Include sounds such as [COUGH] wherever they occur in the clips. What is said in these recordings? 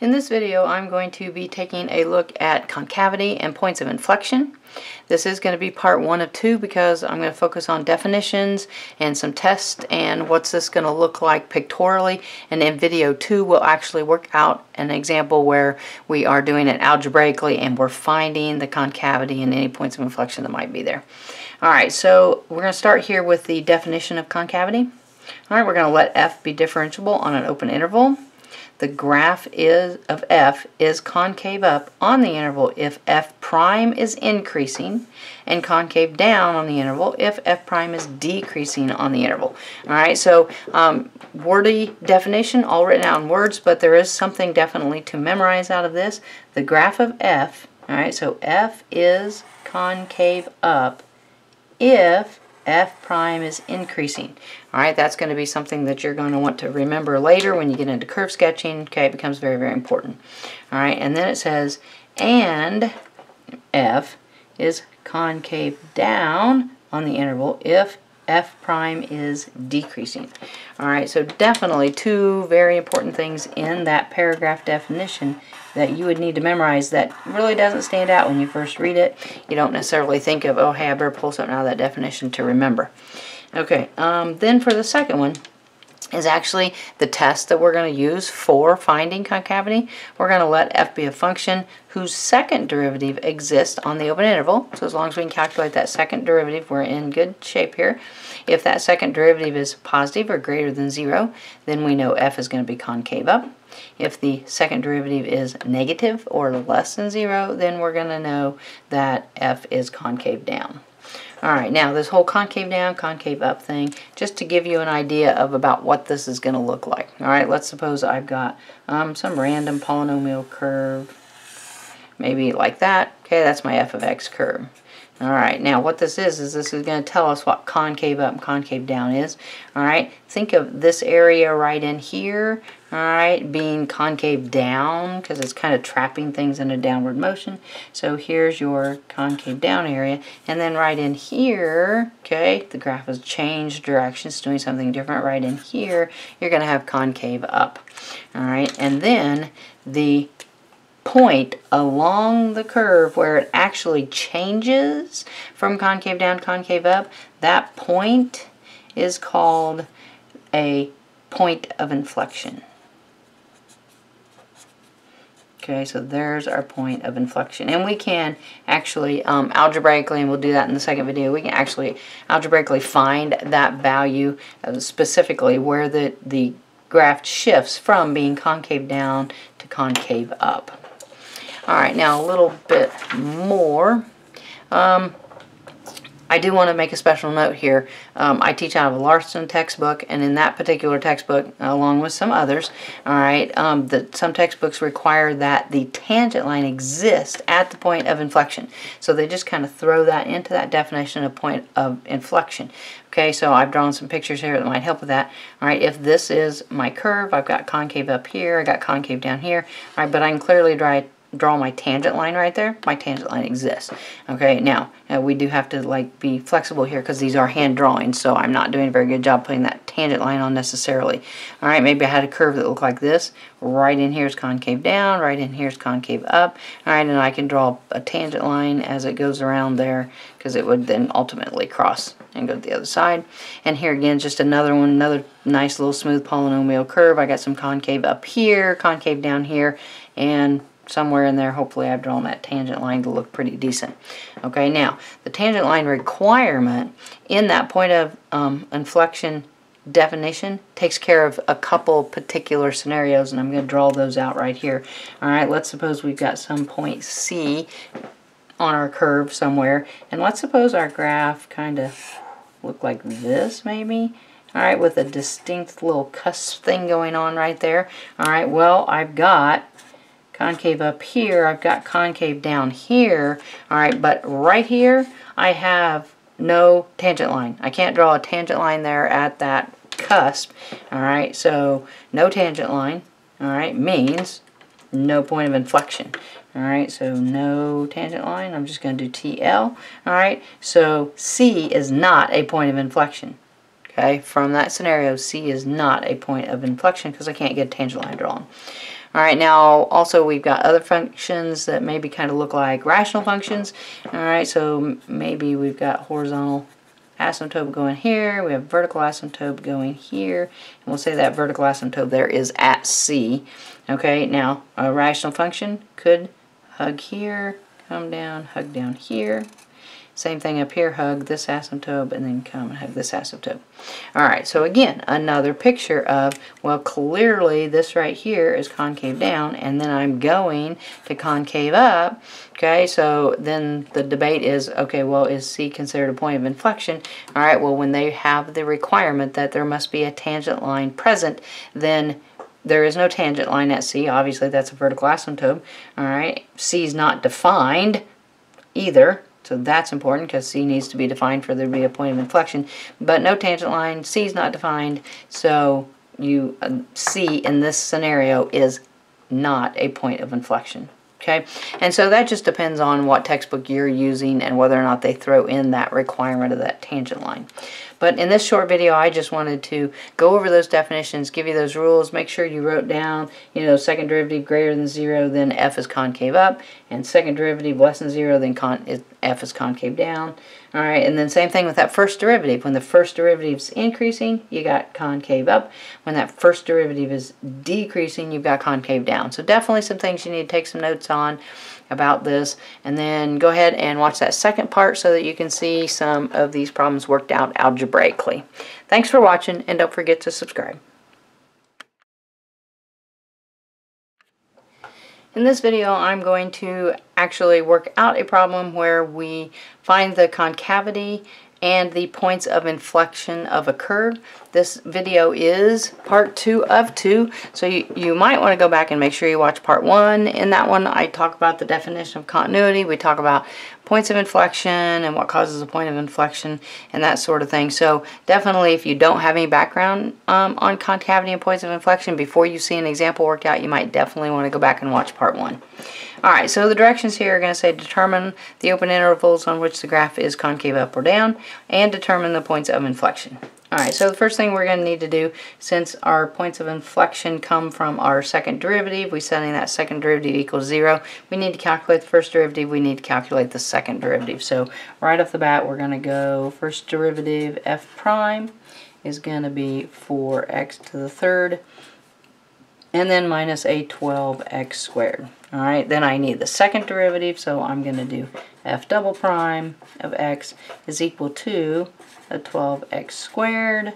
In this video I'm going to be taking a look at concavity and points of inflection. This is going to be part one of two because I'm going to focus on definitions and some tests and what's this going to look like pictorially and in video two we'll actually work out an example where we are doing it algebraically and we're finding the concavity and any points of inflection that might be there. Alright so we're going to start here with the definition of concavity. Alright we're going to let f be differentiable on an open interval the graph is of f is concave up on the interval if f prime is increasing and concave down on the interval if f prime is decreasing on the interval. Alright, so um, wordy definition, all written out in words, but there is something definitely to memorize out of this. The graph of f, alright, so f is concave up if f prime is increasing. All right, that's going to be something that you're going to want to remember later when you get into curve sketching. Okay, it becomes very, very important. All right, and then it says, and f is concave down on the interval if f prime is decreasing. All right, so definitely two very important things in that paragraph definition that you would need to memorize that really doesn't stand out when you first read it. You don't necessarily think of, oh, hey, I better pull something out of that definition to remember. Okay, um, then for the second one, is actually the test that we're going to use for finding concavity. We're going to let f be a function whose second derivative exists on the open interval. So as long as we can calculate that second derivative, we're in good shape here. If that second derivative is positive or greater than 0, then we know f is going to be concave up. If the second derivative is negative or less than 0, then we're going to know that f is concave down. Alright, now this whole concave down, concave up thing, just to give you an idea of about what this is going to look like. Alright, let's suppose I've got um, some random polynomial curve, maybe like that. Okay, that's my f of x curve. Alright, now what this is, is this is going to tell us what concave up and concave down is. Alright, think of this area right in here, alright, being concave down, because it's kind of trapping things in a downward motion. So here's your concave down area, and then right in here, okay, the graph has changed directions, doing something different. Right in here, you're going to have concave up. Alright, and then the point along the curve where it actually changes from concave down to concave up, that point is called a point of inflection. Okay, so there's our point of inflection. And we can actually, um, algebraically, and we'll do that in the second video, we can actually algebraically find that value specifically where the, the graph shifts from being concave down to concave up. Alright, now a little bit more. Um, I do want to make a special note here. Um, I teach out of a Larson textbook, and in that particular textbook, along with some others, all right, um, the, some textbooks require that the tangent line exists at the point of inflection. So they just kind of throw that into that definition of point of inflection. Okay, so I've drawn some pictures here that might help with that. All right, if this is my curve, I've got concave up here, I got concave down here, all right, but I can clearly draw draw my tangent line right there, my tangent line exists. Okay, now, uh, we do have to like be flexible here because these are hand drawings, so I'm not doing a very good job putting that tangent line on necessarily. Alright, maybe I had a curve that looked like this. Right in here is concave down, right in here is concave up. Alright, and I can draw a tangent line as it goes around there because it would then ultimately cross and go to the other side. And here again, just another one, another nice little smooth polynomial curve. I got some concave up here, concave down here, and somewhere in there, hopefully I've drawn that tangent line to look pretty decent. Okay, now, the tangent line requirement in that point of um, inflection definition takes care of a couple particular scenarios, and I'm going to draw those out right here. All right, let's suppose we've got some point C on our curve somewhere, and let's suppose our graph kind of looked like this, maybe. All right, with a distinct little cusp thing going on right there. All right, well, I've got concave up here. I've got concave down here. All right, but right here, I have no tangent line. I can't draw a tangent line there at that cusp. All right, so no tangent line, all right, means no point of inflection. All right, so no tangent line. I'm just going to do TL. All right, so C is not a point of inflection. Okay, from that scenario, C is not a point of inflection because I can't get a tangent line drawn. All right, now also we've got other functions that maybe kind of look like rational functions. All right, so maybe we've got horizontal asymptote going here, we have vertical asymptote going here, and we'll say that vertical asymptote there is at C. Okay, now a rational function could hug here, come down, hug down here, same thing up here, hug this asymptote and then come and hug this asymptote. Alright, so again, another picture of, well, clearly this right here is concave down and then I'm going to concave up. Okay, so then the debate is, okay, well, is C considered a point of inflection? Alright, well, when they have the requirement that there must be a tangent line present, then there is no tangent line at C. Obviously, that's a vertical asymptote. All right, C is not defined either. So that's important because C needs to be defined for there to be a point of inflection. But no tangent line, C is not defined, so you uh, C in this scenario is not a point of inflection. Okay, and so that just depends on what textbook you're using and whether or not they throw in that requirement of that tangent line. But in this short video, I just wanted to go over those definitions, give you those rules, make sure you wrote down, you know, second derivative greater than zero, then f is concave up, and second derivative less than zero, then con is, f is concave down. All right, and then same thing with that first derivative. When the first derivative is increasing, you got concave up. When that first derivative is decreasing, you've got concave down. So definitely some things you need to take some notes on about this and then go ahead and watch that second part so that you can see some of these problems worked out algebraically. Thanks for watching and don't forget to subscribe. In this video I'm going to actually work out a problem where we find the concavity and the points of inflection of a curve. This video is part two of two, so you, you might want to go back and make sure you watch part one. In that one, I talk about the definition of continuity. We talk about points of inflection and what causes a point of inflection and that sort of thing. So definitely if you don't have any background um, on concavity and points of inflection, before you see an example worked out, you might definitely want to go back and watch part one. Alright, so the directions here are going to say determine the open intervals on which the graph is concave up or down, and determine the points of inflection. Alright, so the first thing we're going to need to do, since our points of inflection come from our second derivative, we're setting that second derivative equals 0, we need to calculate the first derivative, we need to calculate the second derivative. So right off the bat, we're going to go first derivative f prime is going to be 4x to the third, and then minus a 12x squared. All right, then I need the second derivative, so I'm going to do f double prime of x is equal to a 12x squared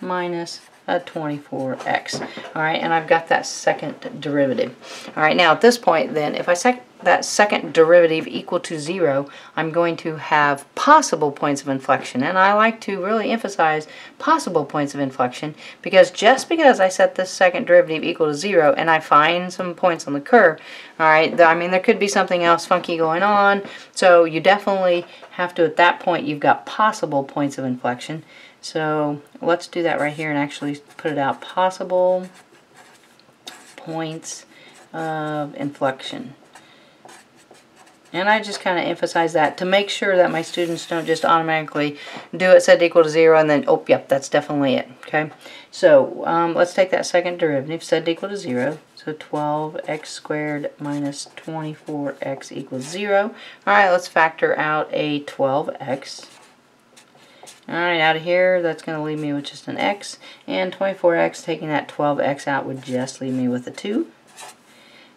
minus a 24x. All right, and I've got that second derivative. All right, now at this point then, if I set that second derivative equal to zero, I'm going to have possible points of inflection. And I like to really emphasize possible points of inflection because just because I set this second derivative equal to zero and I find some points on the curve, all right, I mean, there could be something else funky going on. So you definitely have to, at that point, you've got possible points of inflection. So let's do that right here and actually put it out. Possible points of inflection. And I just kind of emphasize that to make sure that my students don't just automatically do it set equal to 0 and then, oh, yep, that's definitely it. Okay, so um, let's take that second derivative, set equal to 0. So 12x squared minus 24x equals 0. All right, let's factor out a 12x. Alright, out of here, that's going to leave me with just an x. And 24x, taking that 12x out, would just leave me with a 2.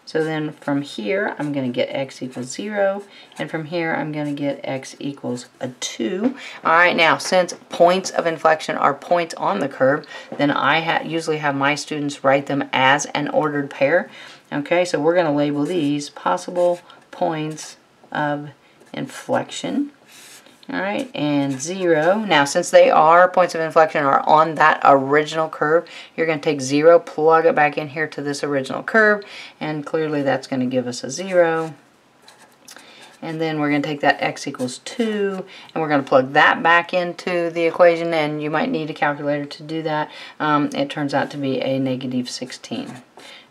So then from here, I'm going to get x equals 0. And from here, I'm going to get x equals a 2. Alright, now, since points of inflection are points on the curve, then I ha usually have my students write them as an ordered pair. Okay, so we're going to label these possible points of inflection. Alright, and 0. Now, since they are points of inflection are on that original curve, you're going to take 0, plug it back in here to this original curve, and clearly that's going to give us a 0. And then we're going to take that x equals 2, and we're going to plug that back into the equation, and you might need a calculator to do that. Um, it turns out to be a negative 16.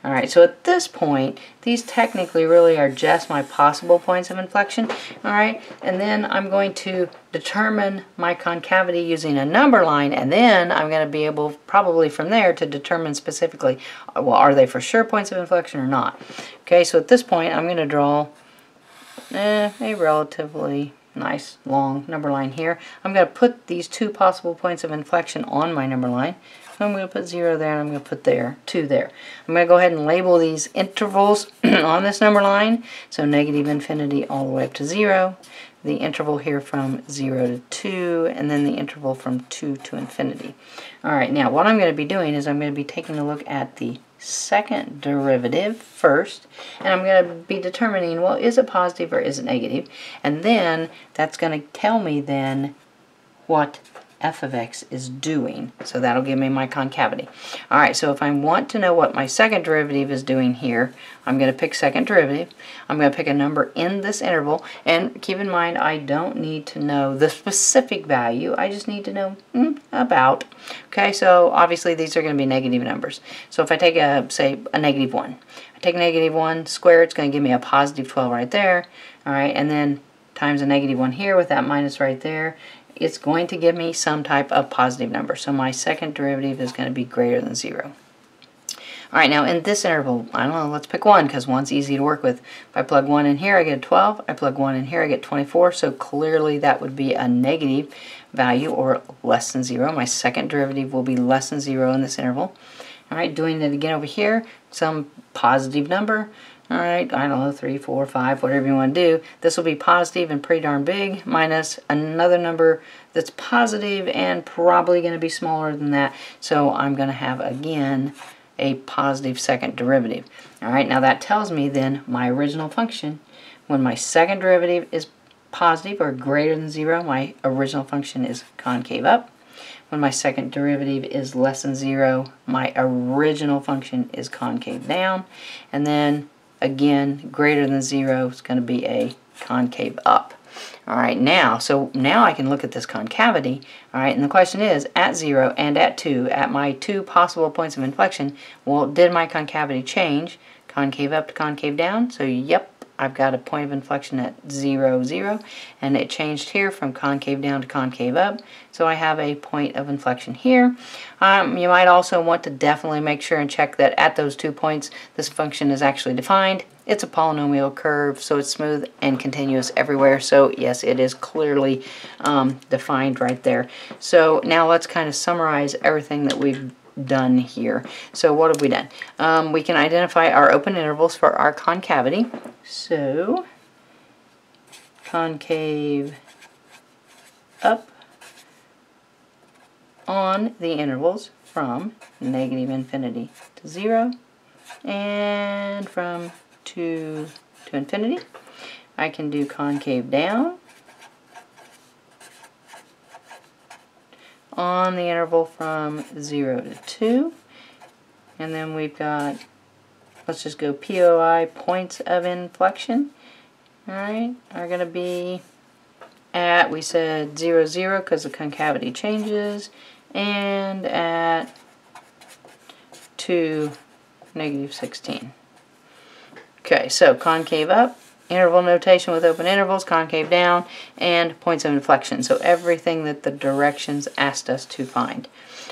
Alright, so at this point, these technically really are just my possible points of inflection. Alright, and then I'm going to determine my concavity using a number line, and then I'm going to be able, probably from there, to determine specifically, well, are they for sure points of inflection or not? Okay, so at this point, I'm going to draw eh, a relatively nice long number line here. I'm going to put these two possible points of inflection on my number line. I'm going to put 0 there, and I'm going to put there, 2 there. I'm going to go ahead and label these intervals [CLEARS THROAT] on this number line. So negative infinity all the way up to 0. The interval here from 0 to 2, and then the interval from 2 to infinity. Alright, now what I'm going to be doing is I'm going to be taking a look at the second derivative first, and I'm going to be determining, well, is it positive or is it negative? And then that's going to tell me then what f of x is doing. So that'll give me my concavity. Alright, so if I want to know what my second derivative is doing here, I'm going to pick second derivative. I'm going to pick a number in this interval, and keep in mind I don't need to know the specific value, I just need to know mm, about. Okay, so obviously these are going to be negative numbers. So if I take a, say, a negative 1, I take negative 1 square, it's going to give me a positive 12 right there. Alright, and then times a negative 1 here with that minus right there it's going to give me some type of positive number. So my second derivative is going to be greater than 0. Alright, now in this interval, I don't know, let's pick 1 because 1's easy to work with. If I plug 1 in here, I get 12. I plug 1 in here, I get 24. So clearly that would be a negative value or less than 0. My second derivative will be less than 0 in this interval. Alright, doing it again over here, some positive number. Alright, I don't know, 3, 4, 5, whatever you want to do. This will be positive and pretty darn big, minus another number that's positive and probably going to be smaller than that. So I'm going to have, again, a positive second derivative. Alright, now that tells me then my original function, when my second derivative is positive or greater than 0, my original function is concave up. When my second derivative is less than 0, my original function is concave down. And then again, greater than 0 is going to be a concave up. All right, now, so now I can look at this concavity. All right, and the question is, at 0 and at 2, at my two possible points of inflection, well, did my concavity change? Concave up to concave down? So, yep, I've got a point of inflection at 0, 0, and it changed here from concave down to concave up, so I have a point of inflection here. Um, you might also want to definitely make sure and check that at those two points this function is actually defined. It's a polynomial curve, so it's smooth and continuous everywhere, so yes, it is clearly um, defined right there. So now let's kind of summarize everything that we've done here. So what have we done? Um, we can identify our open intervals for our concavity. So concave up on the intervals from negative infinity to 0 and from 2 to infinity. I can do concave down on the interval from 0 to 2. And then we've got, let's just go POI, points of inflection. Alright, are going to be at, we said 0, 0 because the concavity changes, and at 2, negative 16. Okay, so concave up, interval notation with open intervals, concave down, and points of inflection. So everything that the directions asked us to find.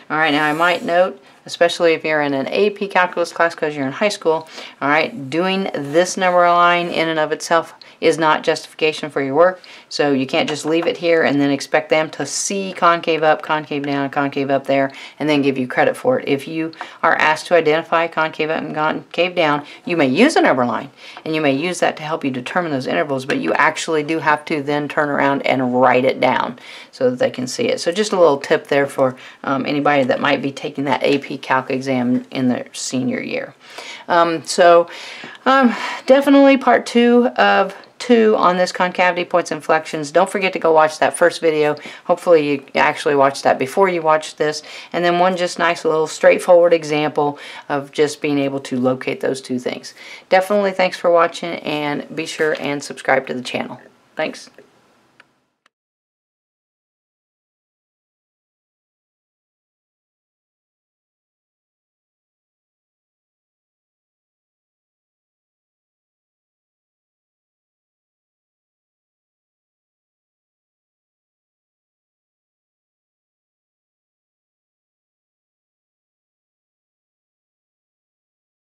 All right, now I might note, especially if you're in an AP calculus class because you're in high school, all right, doing this number line in and of itself is not justification for your work. So you can't just leave it here and then expect them to see concave up, concave down, concave up there, and then give you credit for it. If you are asked to identify concave up and concave down, you may use a number line, and you may use that to help you determine those intervals, but you actually do have to then turn around and write it down so that they can see it. So just a little tip there for um, anybody that might be taking that AP Calc exam in their senior year. Um, so um, definitely part two of two on this concavity points and inflections. Don't forget to go watch that first video. Hopefully you actually watched that before you watched this. And then one just nice little straightforward example of just being able to locate those two things. Definitely thanks for watching and be sure and subscribe to the channel. Thanks.